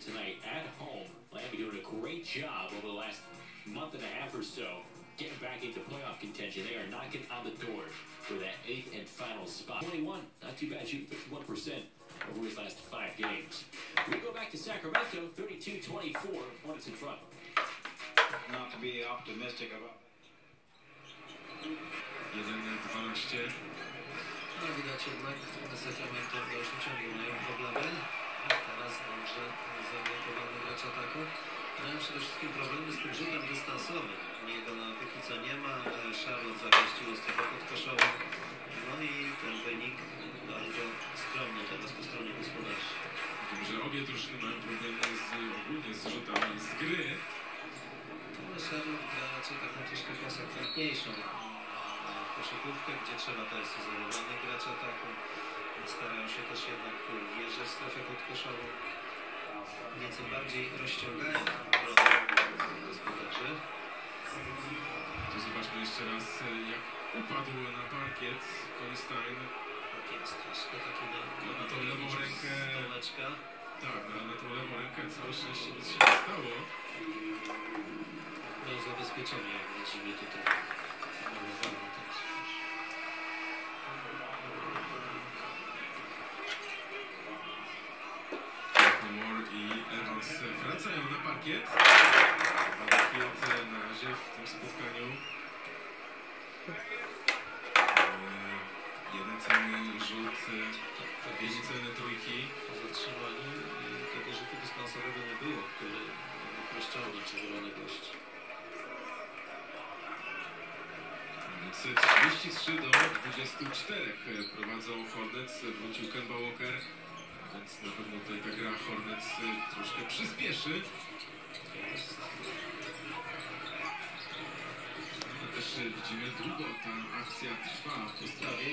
tonight at home. Miami doing a great job over the last month and a half or so, getting back into playoff contention. They are knocking on the door for that eighth and final spot. 21, not too bad, shooting 51% over his last five games. We go back to Sacramento, 32-24, Hornets in front. Not to be optimistic about 1-12. No widać jednak Sacramento w dalszym ciągu mają problemy. Dystansowym. Jego na póki co nie ma. E, Charlotte zamieściło strefę podkoszową. No i ten wynik bardzo skromny teraz po stronie gospodarczej. Wiem, że obie drużyny mają problemy z, ogólnie z rzutami z gry. Ale Charlotte gra raczej taką troszkę konsekwentniejszą koszykówkę, gdzie trzeba to jest izolowany gracz ataku. Starają się też jednak wjeżdżać w strefę podkoszową. Nieco bardziej rozciągają jak upadł na parkiet Kolstein. Tak jest, troszkę taki na, No, na tą lewą rękę. Domeczka. Tak, no, na tą lewą rękę całe szczęście nic się nie stało. Miał zabezpieczenie, jak widzimy tutaj. Malowane też. Moore i Evans wracają na parkiet. Parkiet na razie w tym spotkaniu. Celny rzut, e, dwie niecelne trójki. Po zatrzymaniu i tego rzutu dystansowego nie było, który mógł rozciągnąć zielony gość. Więc 33 do 24 prowadzą Hornets, wrócił Kemba Walker, więc na pewno tutaj ta gra Hornets e, troszkę przyspieszy. Też e, widzimy długo ta akcja trwa po stronie.